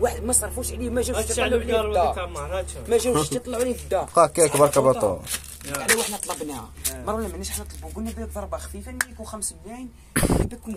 واحد ما صرفوش عليه ما جاوش هادشي يطلعوا عليه في الدار. ما جاوش يطلعوا عليه في الدار. بقى كيك برك بطو. هذا وإحنا طلبناها. مرة ولا مانيش حنا طلبوا قلنا بالك ضربة خفيفة نيكو 75 بك